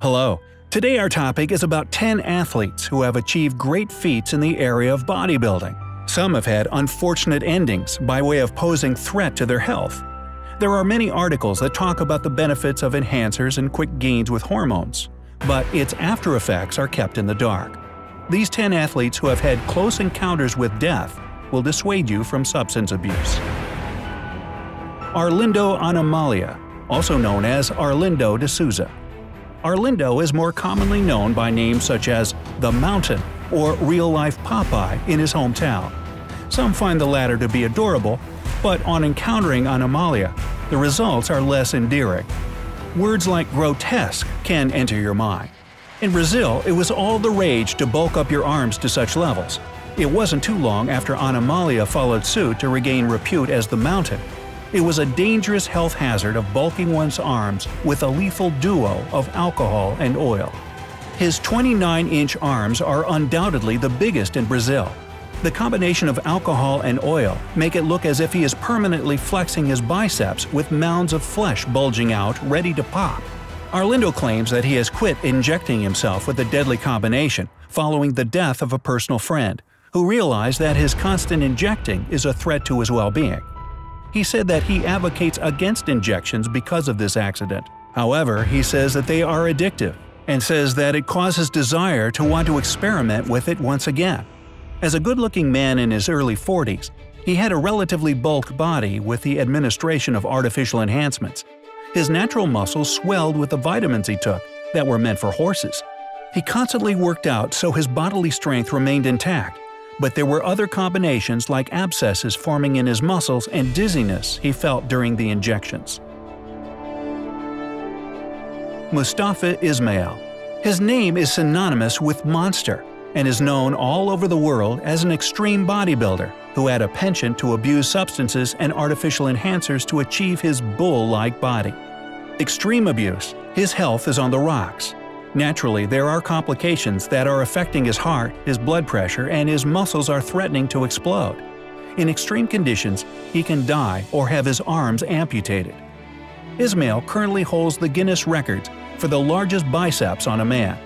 Hello. Today our topic is about 10 athletes who have achieved great feats in the area of bodybuilding. Some have had unfortunate endings by way of posing threat to their health. There are many articles that talk about the benefits of enhancers and quick gains with hormones, but its after effects are kept in the dark. These 10 athletes who have had close encounters with death will dissuade you from substance abuse. Arlindo Anomalia, also known as Arlindo de Souza. Arlindo is more commonly known by names such as The Mountain or Real Life Popeye in his hometown. Some find the latter to be adorable, but on encountering Anomalia, the results are less endearing. Words like grotesque can enter your mind. In Brazil, it was all the rage to bulk up your arms to such levels. It wasn't too long after Anomalia followed suit to regain repute as the Mountain it was a dangerous health hazard of bulking one's arms with a lethal duo of alcohol and oil. His 29-inch arms are undoubtedly the biggest in Brazil. The combination of alcohol and oil make it look as if he is permanently flexing his biceps with mounds of flesh bulging out ready to pop. Arlindo claims that he has quit injecting himself with the deadly combination following the death of a personal friend, who realized that his constant injecting is a threat to his well-being. He said that he advocates against injections because of this accident. However, he says that they are addictive, and says that it causes desire to want to experiment with it once again. As a good-looking man in his early 40s, he had a relatively bulk body with the administration of artificial enhancements. His natural muscles swelled with the vitamins he took, that were meant for horses. He constantly worked out so his bodily strength remained intact, but there were other combinations like abscesses forming in his muscles and dizziness he felt during the injections. Mustafa Ismail His name is synonymous with monster and is known all over the world as an extreme bodybuilder who had a penchant to abuse substances and artificial enhancers to achieve his bull-like body. Extreme abuse, his health is on the rocks, Naturally, there are complications that are affecting his heart, his blood pressure, and his muscles are threatening to explode. In extreme conditions, he can die or have his arms amputated. Ismail currently holds the Guinness records for the largest biceps on a man.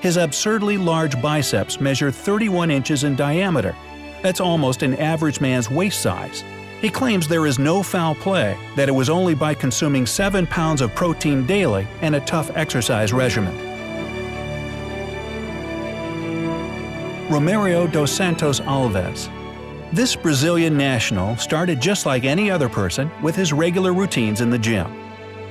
His absurdly large biceps measure 31 inches in diameter. That's almost an average man's waist size. He claims there is no foul play, that it was only by consuming 7 pounds of protein daily and a tough exercise regimen. Romario dos Santos Alves. This Brazilian national started just like any other person with his regular routines in the gym.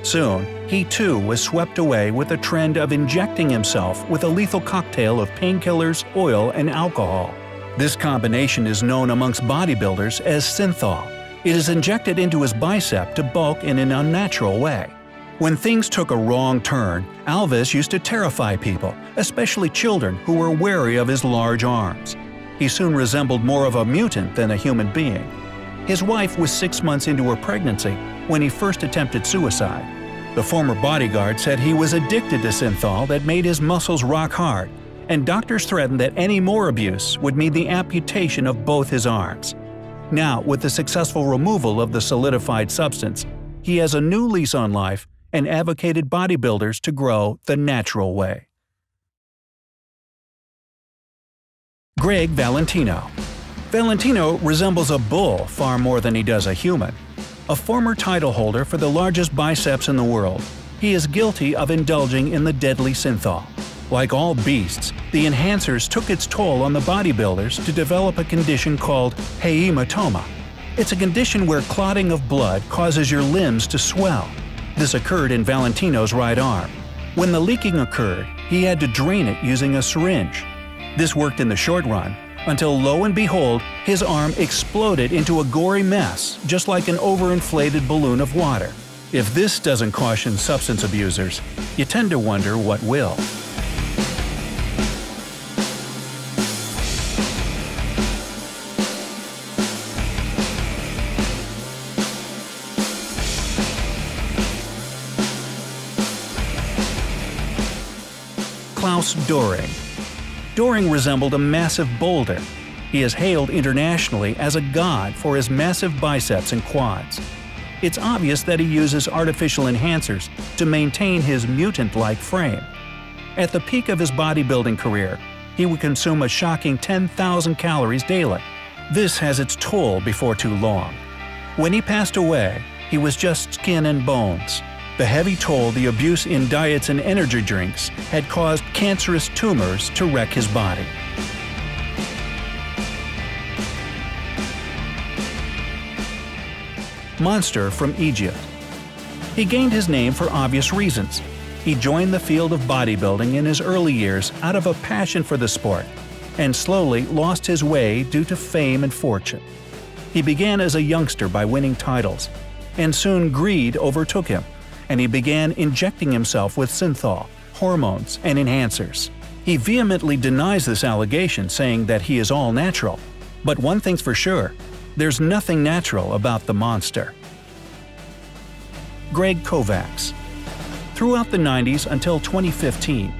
Soon, he too was swept away with the trend of injecting himself with a lethal cocktail of painkillers, oil, and alcohol. This combination is known amongst bodybuilders as synthol. It is injected into his bicep to bulk in an unnatural way. When things took a wrong turn, Alves used to terrify people, especially children who were wary of his large arms. He soon resembled more of a mutant than a human being. His wife was six months into her pregnancy when he first attempted suicide. The former bodyguard said he was addicted to synthol that made his muscles rock hard, and doctors threatened that any more abuse would mean the amputation of both his arms. Now, with the successful removal of the solidified substance, he has a new lease on life and advocated bodybuilders to grow the natural way. Greg Valentino Valentino resembles a bull far more than he does a human. A former title holder for the largest biceps in the world, he is guilty of indulging in the deadly synthol. Like all beasts, the enhancers took its toll on the bodybuilders to develop a condition called hematoma. It's a condition where clotting of blood causes your limbs to swell, this occurred in Valentino's right arm. When the leaking occurred, he had to drain it using a syringe. This worked in the short run, until lo and behold, his arm exploded into a gory mess, just like an overinflated balloon of water. If this doesn't caution substance abusers, you tend to wonder what will. Klaus Doring. Doring resembled a massive boulder. He is hailed internationally as a god for his massive biceps and quads. It's obvious that he uses artificial enhancers to maintain his mutant-like frame. At the peak of his bodybuilding career, he would consume a shocking 10,000 calories daily. This has its toll before too long. When he passed away, he was just skin and bones. The heavy toll the abuse in diets and energy drinks had caused cancerous tumors to wreck his body. Monster from Egypt He gained his name for obvious reasons. He joined the field of bodybuilding in his early years out of a passion for the sport, and slowly lost his way due to fame and fortune. He began as a youngster by winning titles, and soon greed overtook him, and he began injecting himself with synthol, hormones, and enhancers. He vehemently denies this allegation, saying that he is all natural. But one thing's for sure there's nothing natural about the monster. Greg Kovacs Throughout the 90s until 2015,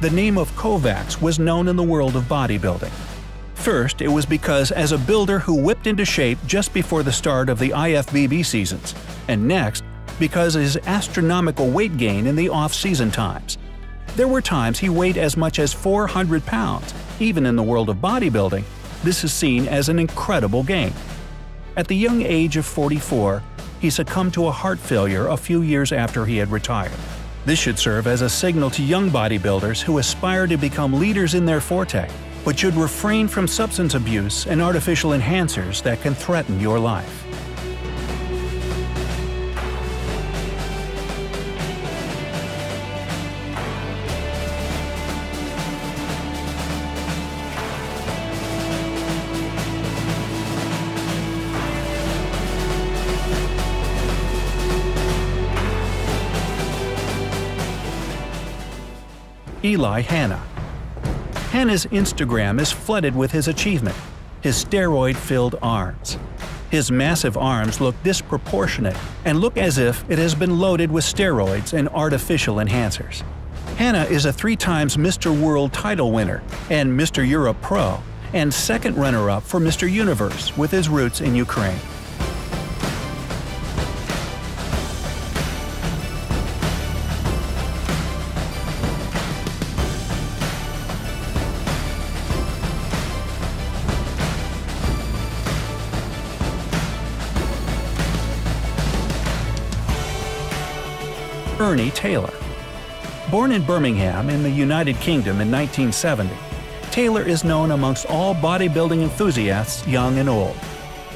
the name of Kovacs was known in the world of bodybuilding. First, it was because as a builder who whipped into shape just before the start of the IFBB seasons, and next, because of his astronomical weight gain in the off-season times. There were times he weighed as much as 400 pounds. Even in the world of bodybuilding, this is seen as an incredible gain. At the young age of 44, he succumbed to a heart failure a few years after he had retired. This should serve as a signal to young bodybuilders who aspire to become leaders in their forte, but should refrain from substance abuse and artificial enhancers that can threaten your life. Eli Hanna. Hanna's Instagram is flooded with his achievement, his steroid-filled arms. His massive arms look disproportionate and look as if it has been loaded with steroids and artificial enhancers. Hanna is a three times Mr. World title winner and Mr. Europe Pro, and second runner-up for Mr. Universe with his roots in Ukraine. Ernie Taylor. Born in Birmingham in the United Kingdom in 1970, Taylor is known amongst all bodybuilding enthusiasts young and old.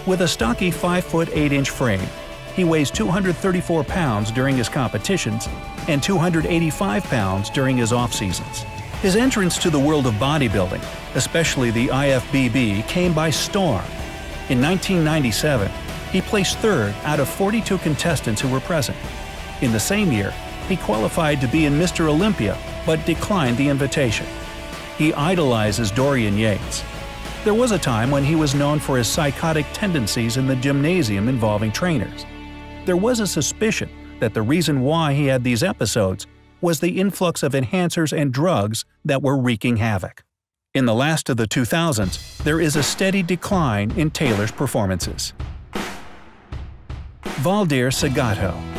With a stocky 5 foot 8 inch frame, he weighs 234 pounds during his competitions and 285 pounds during his off seasons. His entrance to the world of bodybuilding, especially the IFBB, came by storm. In 1997, he placed third out of 42 contestants who were present. In the same year, he qualified to be in Mr. Olympia but declined the invitation. He idolizes Dorian Yates. There was a time when he was known for his psychotic tendencies in the gymnasium involving trainers. There was a suspicion that the reason why he had these episodes was the influx of enhancers and drugs that were wreaking havoc. In the last of the 2000s, there is a steady decline in Taylor's performances. Valdir Segato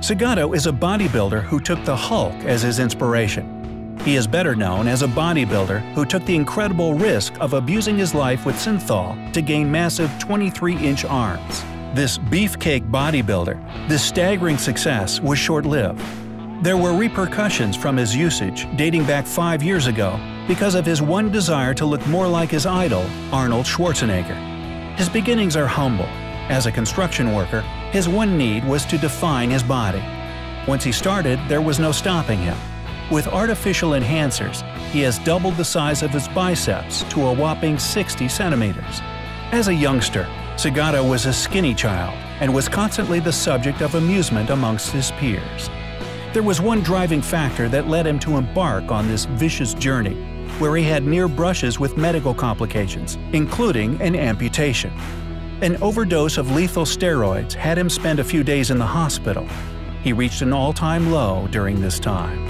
Segato is a bodybuilder who took the Hulk as his inspiration. He is better known as a bodybuilder who took the incredible risk of abusing his life with synthol to gain massive 23-inch arms. This beefcake bodybuilder, this staggering success was short-lived. There were repercussions from his usage dating back five years ago because of his one desire to look more like his idol, Arnold Schwarzenegger. His beginnings are humble. As a construction worker, his one need was to define his body. Once he started, there was no stopping him. With artificial enhancers, he has doubled the size of his biceps to a whopping 60 centimeters. As a youngster, Segato was a skinny child and was constantly the subject of amusement amongst his peers. There was one driving factor that led him to embark on this vicious journey, where he had near brushes with medical complications, including an amputation. An overdose of lethal steroids had him spend a few days in the hospital. He reached an all-time low during this time.